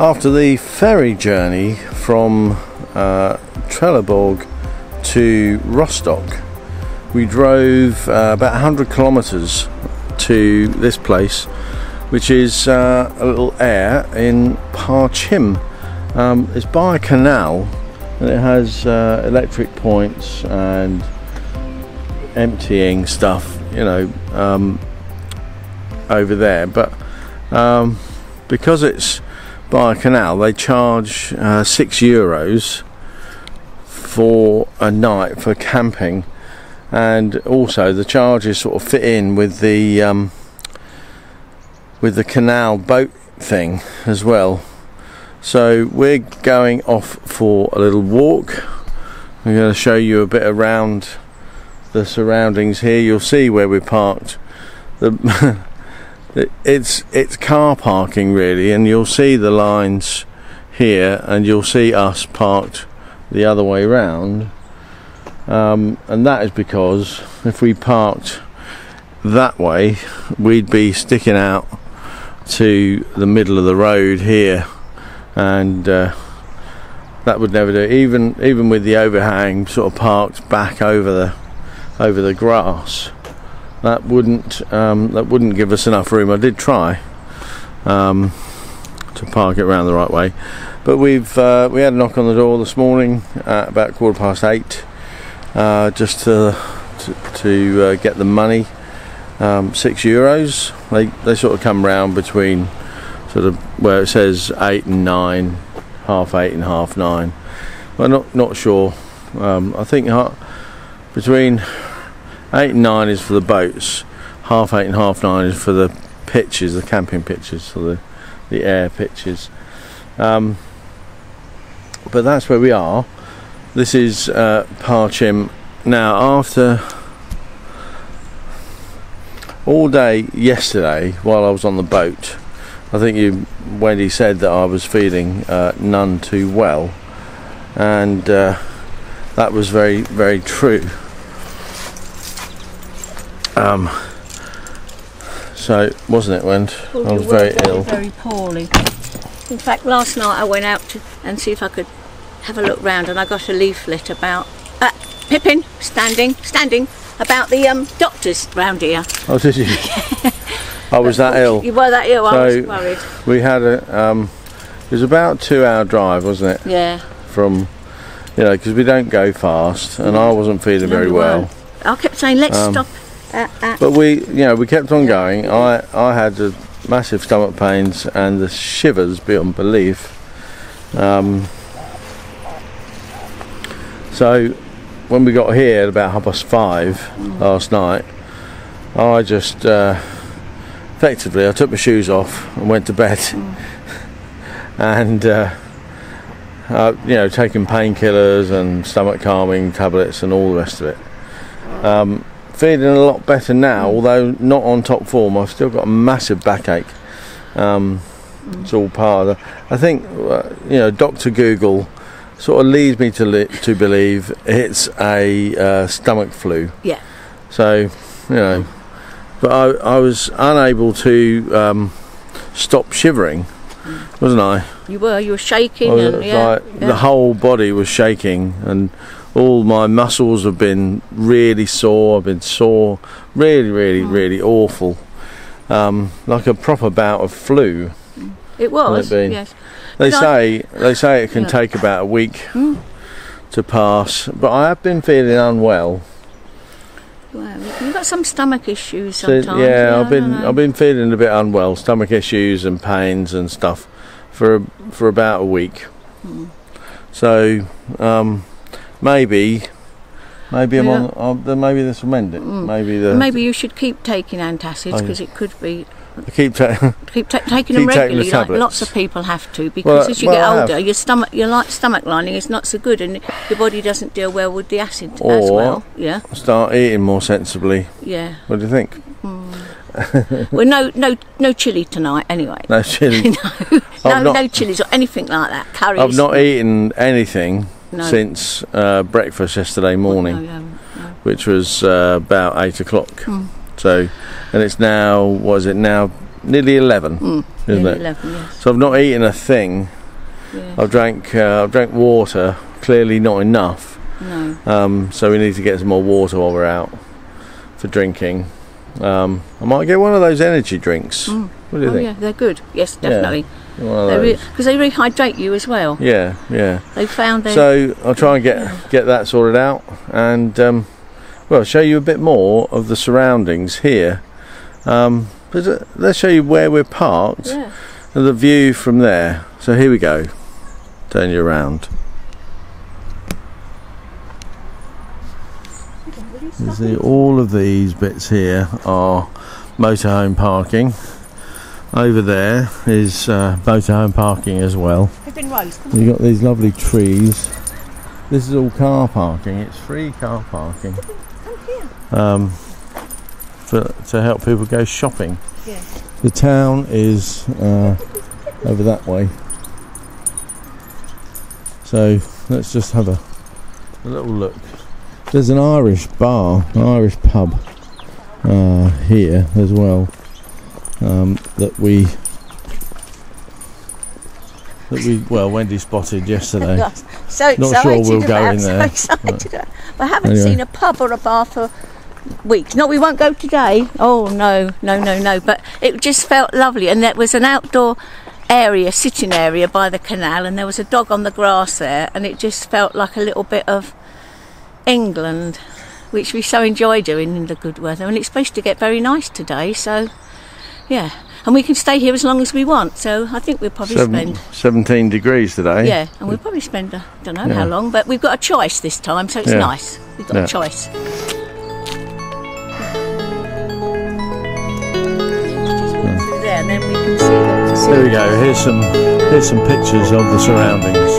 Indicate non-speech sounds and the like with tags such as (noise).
After the ferry journey from uh, Trelleborg to Rostock, we drove uh, about 100 kilometres to this place, which is uh, a little aire in Parchim. Um, it's by a canal and it has uh, electric points and emptying stuff, you know, um, over there. But um, because it's by a canal, they charge uh, six euros for a night for camping, and also the charges sort of fit in with the um, with the canal boat thing as well. So we're going off for a little walk. I'm going to show you a bit around the surroundings here. You'll see where we're parked. The (laughs) it's it's car parking really, and you'll see the lines here, and you'll see us parked the other way round. Um, and that is because if we parked that way, we'd be sticking out to the middle of the road here, and uh, that would never do. Even even with the overhang sort of parked back over the over the grass, that wouldn't um, that wouldn't give us enough room. I did try um, to park it around the right way, but we've uh, we had a knock on the door this morning at about quarter past eight, uh, just to to, to uh, get the money. Um, six euros. They they sort of come round between sort of where it says eight and nine, half eight and half nine. Well, not not sure. Um, I think between eight and nine is for the boats. Half eight and half nine is for the pitches, the camping pitches, for the the aire pitches. Um, but that's where we are. This is uh, Parchim. Now, after all day yesterday, while I was on the boat, I think you, Wendy said that I was feeling uh, none too well, and uh, that was very, very true. Um, so wasn't it, Wendy? Well, I was very ill. Very poorly. In fact, last night I went out to, and see if I could have a look round, and I got a leaflet about uh, Pippin standing, standing about the um, doctors round here. Oh, did you? (laughs) I was that ill. You were that ill. I So- was worried. We had a. Um, it was about a two-hour drive, wasn't it? Yeah. From, you know, because we don't go fast, and I wasn't feeling No, very well. I kept saying, let's Um, stop. But we, you know, we kept on going. I, I had massive stomach pains and the shivers beyond belief. Um, so when we got here at about half past five last night, I just uh, effectively I took my shoes off and went to bed, (laughs) and uh, uh, you know, taking painkillers and stomach calming tablets and all the rest of it. Um, feeling a lot better now, although not on top form. I've still got a massive backache. Um, It's all part of the. I think uh, you know, Doctor Google sort of leads me to li- to believe it's a uh, stomach flu. Yeah. So you know, but I, I was unable to um, stop shivering, wasn't I? you were. You were shaking. Was and, yeah, like yeah. the whole body was shaking and all my muscles have been really sore i've been sore really really really awful um, like a proper bout of flu It was. It? Yes. they But I- say they say it can Yeah. take about a week Mm. to pass but i have been feeling unwell Well, you've got some stomach issues So, sometimes. yeah I i've been i've been feeling a bit unwell stomach issues and pains and stuff for for about a week Mm. so um, maybe maybe I'm Yeah. on uh, then maybe this will mend it Mm. maybe the Maybe you should keep taking antacids Oh, because it could be I keep ta- (laughs) keep ta- taking Keep taking them the regularly. like lots of people have to because Well, as you well, get older, your stomach, your like stomach lining is not so good, and your body doesn't deal well with the acid as Or- well. Yeah, start eating more sensibly yeah. what do you think well, no, no, no chili tonight anyway. no chili no, (laughs) no, I've not- no chilies or anything like that. Curries. I've not eaten anything No. since uh, breakfast yesterday morning No, no. which was uh, about eight o'clock Mm. so and it's now what is it now nearly 11, Mm, isn't nearly it? 11, yes. So I've not eaten a thing. Yeah. I've drank uh, I've drank water. Clearly not enough. No. Um, so we need to get some more water while we're out for drinking. Um, I might get one of those energy drinks. Mm. What do you Oh, think? yeah, they're good. Yes, definitely. Of Because they rehydrate you as well. Yeah, yeah. They found they. So I'll try and get get that sorted out, and um, well, show you a bit more of the surroundings here. Um, but uh, let's show you where we're parked yeah. and the view from there. So here we go. Turn you around. You see, all of these bits here are motorhome parking. Over there is uh, motorhome parking as well. Pippin Rose, come You've got these lovely trees. This is all car parking. It's free car parking. Um, for, to help people go shopping. Yeah. The town is uh, over that way. So let's just have a, a little look. There's an Irish bar, an Irish pub uh, here as well um, that we that we well Wendy spotted yesterday. (laughs) So Not sure we'll go in there. So excited. about- I haven't Anyway. seen a pub or a bar for weeks. No, we won't go today. Oh no, no, no, no. But it just felt lovely, and there was an outdoor area, sitting area by the canal, and there was a dog on the grass there, and it just felt like a little bit of England, which we so enjoy doing in the good weather. And it's supposed to get very nice today, so yeah. And we can stay here as long as we want. So I think we'll probably Seven- spend 17 degrees today. yeah, and we'll probably spend I don't know Yeah. how long, but we've got a choice this time, so it's Yeah. nice. We've got Yeah. a choice. There, and then we can see There we go. Here's some here's some pictures of the surroundings.